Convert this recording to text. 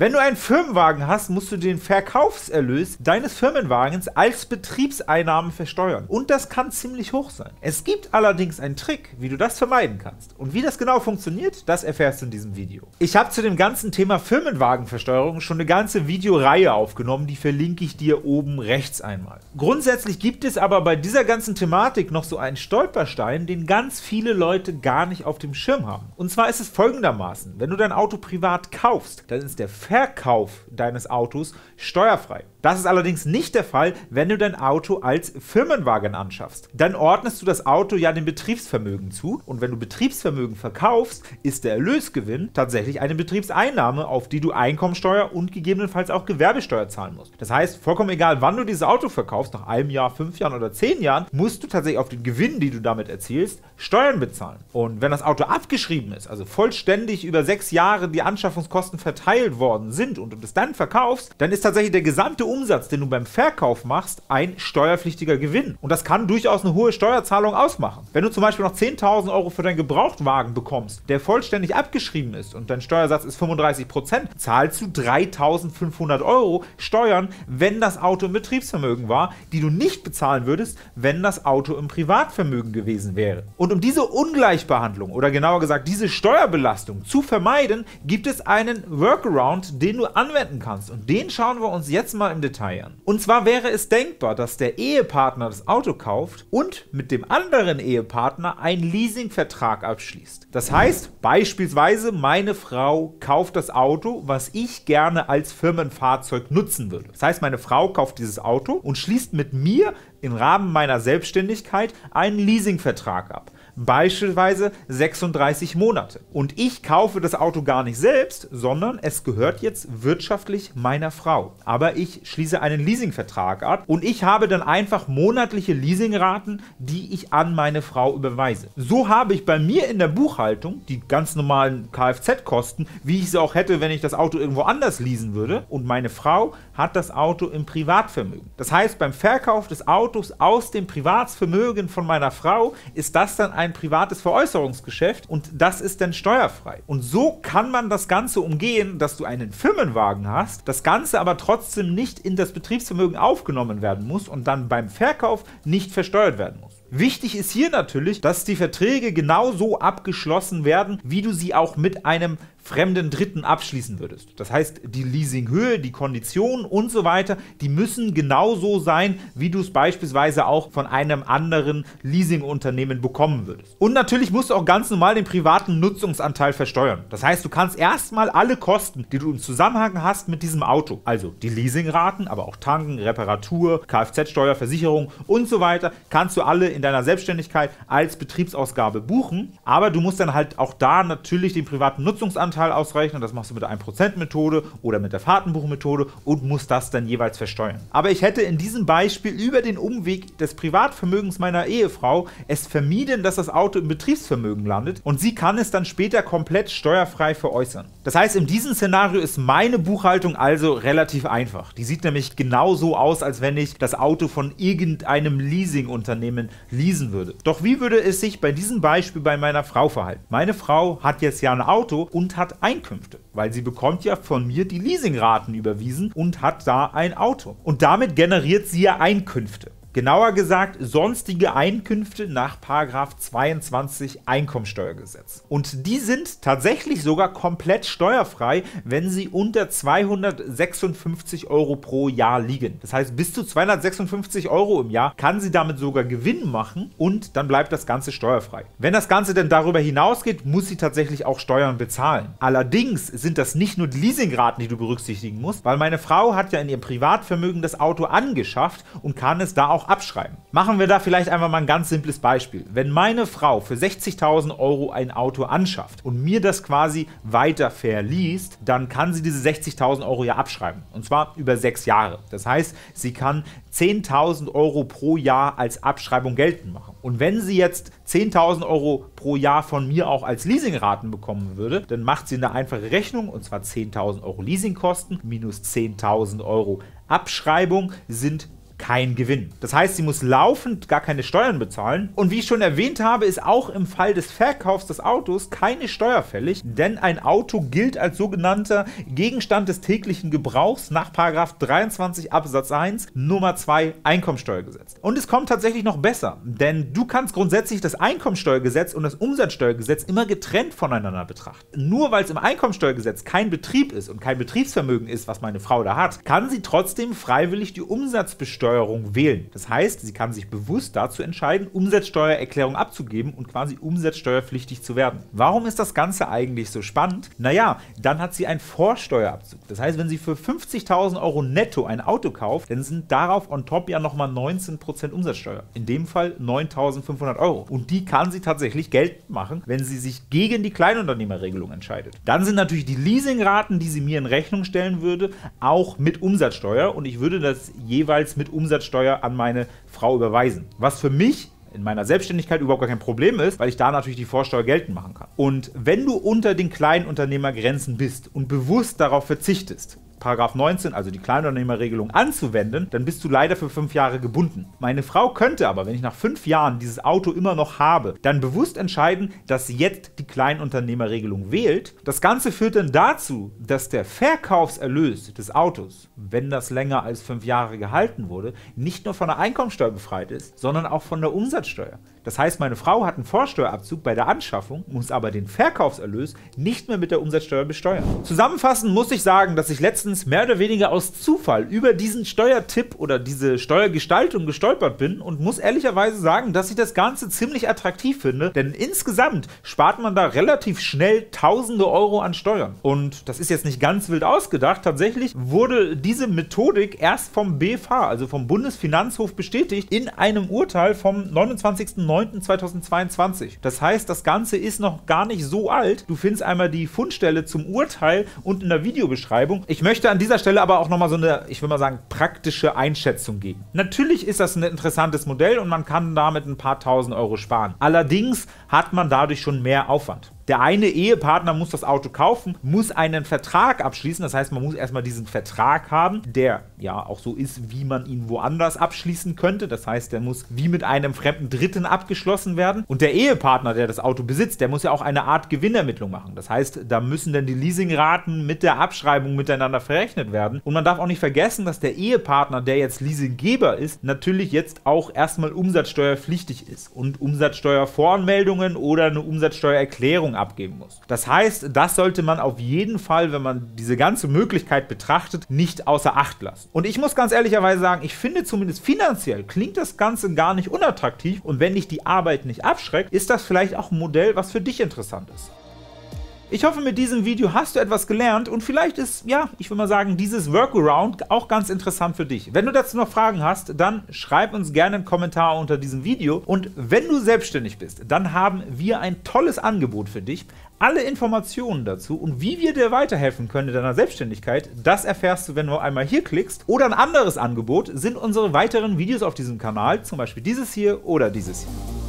Wenn du einen Firmenwagen hast, musst du den Verkaufserlös deines Firmenwagens als Betriebseinnahmen versteuern. Und das kann ziemlich hoch sein. Es gibt allerdings einen Trick, wie du das vermeiden kannst. Und wie das genau funktioniert, das erfährst du in diesem Video. Ich habe zu dem ganzen Thema Firmenwagenversteuerung schon eine ganze Videoreihe aufgenommen, die verlinke ich dir oben rechts einmal. Grundsätzlich gibt es aber bei dieser ganzen Thematik noch so einen Stolperstein, den ganz viele Leute gar nicht auf dem Schirm haben. Und zwar ist es folgendermaßen, wenn du dein Auto privat kaufst, dann ist der Verkauf deines Autos steuerfrei. Das ist allerdings nicht der Fall, wenn du dein Auto als Firmenwagen anschaffst. Dann ordnest du das Auto ja dem Betriebsvermögen zu und wenn du Betriebsvermögen verkaufst, ist der Erlösgewinn tatsächlich eine Betriebseinnahme, auf die du Einkommensteuer und gegebenenfalls auch Gewerbesteuer zahlen musst. Das heißt, vollkommen egal, wann du dieses Auto verkaufst, nach einem Jahr, fünf Jahren oder zehn Jahren, musst du tatsächlich auf den Gewinn, den du damit erzielst, Steuern bezahlen. Und wenn das Auto abgeschrieben ist, also vollständig über sechs Jahre die Anschaffungskosten verteilt worden sind und du das dann verkaufst, dann ist tatsächlich der gesamte Umsatz, den du beim Verkauf machst, ein steuerpflichtiger Gewinn. Und das kann durchaus eine hohe Steuerzahlung ausmachen. Wenn du zum Beispiel noch 10.000 Euro für deinen Gebrauchtwagen bekommst, der vollständig abgeschrieben ist und dein Steuersatz ist 35%, zahlst du 3.500 Euro Steuern, wenn das Auto im Betriebsvermögen war, die du nicht bezahlen würdest, wenn das Auto im Privatvermögen gewesen wäre. Und um diese Ungleichbehandlung oder genauer gesagt diese Steuerbelastung zu vermeiden, gibt es einen Workaround, den du anwenden kannst. Und den schauen wir uns jetzt mal im Detail an. Und zwar wäre es denkbar, dass der Ehepartner das Auto kauft und mit dem anderen Ehepartner einen Leasingvertrag abschließt. Das heißt, beispielsweise meine Frau kauft das Auto, was ich gerne als Firmenfahrzeug nutzen würde. Das heißt, meine Frau kauft dieses Auto und schließt mit mir im Rahmen meiner Selbstständigkeit einen Leasingvertrag ab beispielsweise 36 Monate. Und ich kaufe das Auto gar nicht selbst, sondern es gehört jetzt wirtschaftlich meiner Frau. Aber ich schließe einen Leasingvertrag ab und ich habe dann einfach monatliche Leasingraten, die ich an meine Frau überweise. So habe ich bei mir in der Buchhaltung die ganz normalen Kfz-Kosten, wie ich sie auch hätte, wenn ich das Auto irgendwo anders leasen würde. Und meine Frau hat das Auto im Privatvermögen. Das heißt, beim Verkauf des Autos aus dem Privatsvermögen von meiner Frau ist das dann ein privates Veräußerungsgeschäft und das ist dann steuerfrei. Und so kann man das Ganze umgehen, dass du einen Firmenwagen hast, das Ganze aber trotzdem nicht in das Betriebsvermögen aufgenommen werden muss und dann beim Verkauf nicht versteuert werden muss. Wichtig ist hier natürlich, dass die Verträge genauso abgeschlossen werden, wie du sie auch mit einem fremden Dritten abschließen würdest. Das heißt, die Leasinghöhe, die Konditionen und so weiter, die müssen genauso sein, wie du es beispielsweise auch von einem anderen Leasingunternehmen bekommen würdest. Und natürlich musst du auch ganz normal den privaten Nutzungsanteil versteuern. Das heißt, du kannst erstmal alle Kosten, die du im Zusammenhang hast mit diesem Auto, also die Leasingraten, aber auch Tanken, Reparatur, Kfz-Steuer, Versicherung und so weiter, kannst du alle in deiner Selbstständigkeit als Betriebsausgabe buchen. Aber du musst dann halt auch da natürlich den privaten Nutzungsanteil Anteil ausrechnen. Das machst du mit der 1%-Methode oder mit der Fahrtenbuchmethode und musst das dann jeweils versteuern. Aber ich hätte in diesem Beispiel über den Umweg des Privatvermögens meiner Ehefrau es vermieden, dass das Auto im Betriebsvermögen landet und sie kann es dann später komplett steuerfrei veräußern. Das heißt, in diesem Szenario ist meine Buchhaltung also relativ einfach. Die sieht nämlich genauso aus, als wenn ich das Auto von irgendeinem Leasingunternehmen leasen würde. Doch wie würde es sich bei diesem Beispiel bei meiner Frau verhalten? Meine Frau hat jetzt ja ein Auto und hat Einkünfte, weil sie bekommt ja von mir die Leasingraten überwiesen und hat da ein Auto. Und damit generiert sie ja Einkünfte. Genauer gesagt, sonstige Einkünfte nach 22 Einkommensteuergesetz. Und die sind tatsächlich sogar komplett steuerfrei, wenn sie unter 256 Euro pro Jahr liegen. Das heißt, bis zu 256 Euro im Jahr kann sie damit sogar Gewinn machen und dann bleibt das Ganze steuerfrei. Wenn das Ganze denn darüber hinausgeht, muss sie tatsächlich auch Steuern bezahlen. Allerdings sind das nicht nur die Leasingraten, die du berücksichtigen musst, weil meine Frau hat ja in ihrem Privatvermögen das Auto angeschafft und kann es da auch abschreiben. Machen wir da vielleicht einfach mal ein ganz simples Beispiel. Wenn meine Frau für 60.000 Euro ein Auto anschafft und mir das quasi weiter verliest, dann kann sie diese 60.000 Euro ja abschreiben. Und zwar über sechs Jahre. Das heißt, sie kann 10.000 Euro pro Jahr als Abschreibung geltend machen. Und wenn sie jetzt 10.000 Euro pro Jahr von mir auch als Leasingraten bekommen würde, dann macht sie eine einfache Rechnung und zwar 10.000 Euro Leasingkosten minus 10.000 Euro Abschreibung sind kein Gewinn. Das heißt, sie muss laufend gar keine Steuern bezahlen. Und wie ich schon erwähnt habe, ist auch im Fall des Verkaufs des Autos keine Steuer fällig, denn ein Auto gilt als sogenannter Gegenstand des täglichen Gebrauchs nach 23 Absatz 1 Nummer 2 Einkommensteuergesetz. Und es kommt tatsächlich noch besser, denn du kannst grundsätzlich das Einkommensteuergesetz und das Umsatzsteuergesetz immer getrennt voneinander betrachten. Nur weil es im Einkommensteuergesetz kein Betrieb ist und kein Betriebsvermögen ist, was meine Frau da hat, kann sie trotzdem freiwillig die Umsatzbesteuerung wählen. Das heißt, sie kann sich bewusst dazu entscheiden, Umsatzsteuererklärung abzugeben und quasi umsatzsteuerpflichtig zu werden. Warum ist das Ganze eigentlich so spannend? Naja, dann hat sie einen Vorsteuerabzug. Das heißt, wenn sie für 50.000 Euro netto ein Auto kauft, dann sind darauf on top ja nochmal 19% Umsatzsteuer. In dem Fall 9.500 Euro. Und die kann sie tatsächlich Geld machen, wenn sie sich gegen die Kleinunternehmerregelung entscheidet. Dann sind natürlich die Leasingraten, die sie mir in Rechnung stellen würde, auch mit Umsatzsteuer. Und ich würde das jeweils mit Umsatzsteuer an meine Frau überweisen. Was für mich in meiner Selbstständigkeit überhaupt gar kein Problem ist, weil ich da natürlich die Vorsteuer geltend machen kann. Und wenn du unter den Kleinunternehmergrenzen bist und bewusst darauf verzichtest, Paragraph 19, also die Kleinunternehmerregelung, anzuwenden, dann bist du leider für fünf Jahre gebunden. Meine Frau könnte aber, wenn ich nach fünf Jahren dieses Auto immer noch habe, dann bewusst entscheiden, dass sie jetzt die Kleinunternehmerregelung wählt. Das Ganze führt dann dazu, dass der Verkaufserlös des Autos, wenn das länger als fünf Jahre gehalten wurde, nicht nur von der Einkommensteuer befreit ist, sondern auch von der Umsatzsteuer. Das heißt, meine Frau hat einen Vorsteuerabzug bei der Anschaffung, muss aber den Verkaufserlös nicht mehr mit der Umsatzsteuer besteuern. Zusammenfassend muss ich sagen, dass ich letztens mehr oder weniger aus Zufall über diesen Steuertipp oder diese Steuergestaltung gestolpert bin und muss ehrlicherweise sagen, dass ich das Ganze ziemlich attraktiv finde, denn insgesamt spart man da relativ schnell tausende Euro an Steuern. Und das ist jetzt nicht ganz wild ausgedacht, tatsächlich wurde diese Methodik erst vom BFH, also vom Bundesfinanzhof bestätigt, in einem Urteil vom 29. 9.2022. Das heißt, das Ganze ist noch gar nicht so alt. Du findest einmal die Fundstelle zum Urteil und in der Videobeschreibung. Ich möchte an dieser Stelle aber auch nochmal so eine, ich will mal sagen, praktische Einschätzung geben. Natürlich ist das ein interessantes Modell und man kann damit ein paar tausend Euro sparen. Allerdings hat man dadurch schon mehr Aufwand. Der eine Ehepartner muss das Auto kaufen, muss einen Vertrag abschließen. Das heißt, man muss erstmal diesen Vertrag haben, der ja auch so ist, wie man ihn woanders abschließen könnte. Das heißt, der muss wie mit einem fremden Dritten abgeschlossen werden. Und der Ehepartner, der das Auto besitzt, der muss ja auch eine Art Gewinnermittlung machen. Das heißt, da müssen dann die Leasingraten mit der Abschreibung miteinander verrechnet werden. Und man darf auch nicht vergessen, dass der Ehepartner, der jetzt Leasinggeber ist, natürlich jetzt auch erstmal umsatzsteuerpflichtig ist und Umsatzsteuervoranmeldungen oder eine Umsatzsteuererklärung abgeben muss. Das heißt, das sollte man auf jeden Fall, wenn man diese ganze Möglichkeit betrachtet, nicht außer Acht lassen. Und ich muss ganz ehrlicherweise sagen, ich finde zumindest finanziell klingt das Ganze gar nicht unattraktiv und wenn dich die Arbeit nicht abschreckt, ist das vielleicht auch ein Modell, was für dich interessant ist. Ich hoffe, mit diesem Video hast du etwas gelernt und vielleicht ist, ja, ich will mal sagen, dieses Workaround auch ganz interessant für dich. Wenn du dazu noch Fragen hast, dann schreib uns gerne einen Kommentar unter diesem Video und wenn du selbstständig bist, dann haben wir ein tolles Angebot für dich. Alle Informationen dazu und wie wir dir weiterhelfen können in deiner Selbstständigkeit, das erfährst du, wenn du einmal hier klickst. Oder ein anderes Angebot sind unsere weiteren Videos auf diesem Kanal, zum Beispiel dieses hier oder dieses hier.